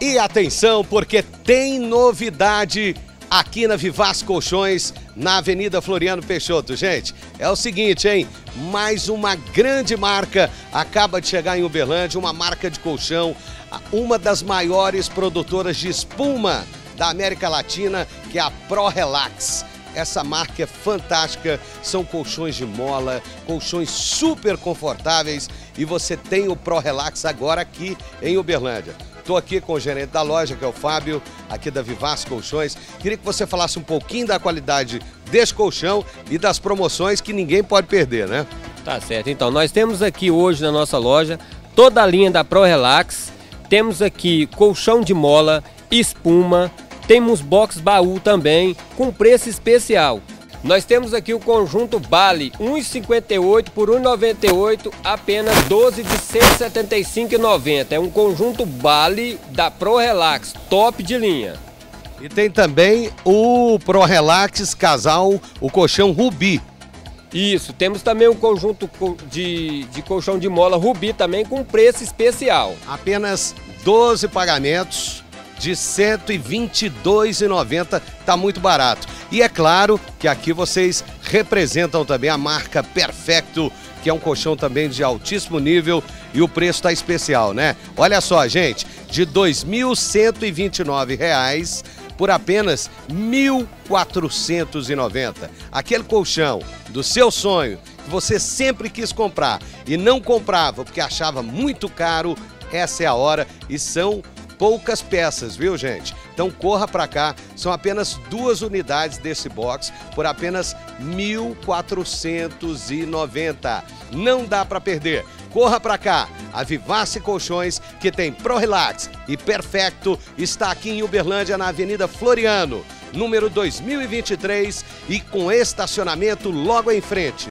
E atenção, porque tem novidade aqui na Vivaz Colchões, na Avenida Floriano Peixoto. Gente, é o seguinte, hein? Mais uma grande marca acaba de chegar em Uberlândia, uma marca de colchão, uma das maiores produtoras de espuma da América Latina, que é a Pro Relax. Essa marca é fantástica, são colchões de mola, colchões super confortáveis e você tem o Pro Relax agora aqui em Uberlândia. Estou aqui com o gerente da loja, que é o Fábio, aqui da Vivaz Colchões. Queria que você falasse um pouquinho da qualidade desse colchão e das promoções que ninguém pode perder, né? Tá certo. Então, nós temos aqui hoje na nossa loja toda a linha da Pro Relax. Temos aqui colchão de mola, espuma, temos box baú também com preço especial. Nós temos aqui o conjunto Bali, 1,58 por 1,98, apenas 12 de 175,90. É um conjunto Bali da Pro Relax, top de linha. E tem também o Pro Relax Casal, o colchão Rubi. Isso, temos também um conjunto de, de colchão de mola Rubi também com preço especial. Apenas 12 pagamentos de R$ 122,90, tá muito barato. E é claro que aqui vocês representam também a marca Perfecto, que é um colchão também de altíssimo nível e o preço está especial, né? Olha só, gente, de R$ 2.129 por apenas R$ 1.490. Aquele colchão do seu sonho que você sempre quis comprar e não comprava porque achava muito caro, essa é a hora e são poucas peças, viu, gente? Então corra para cá, são apenas duas unidades desse box por apenas R$ 1.490. Não dá para perder. Corra para cá. A Vivace Colchões, que tem Pro Relax e Perfecto, está aqui em Uberlândia, na Avenida Floriano, número 2023 e com estacionamento logo em frente.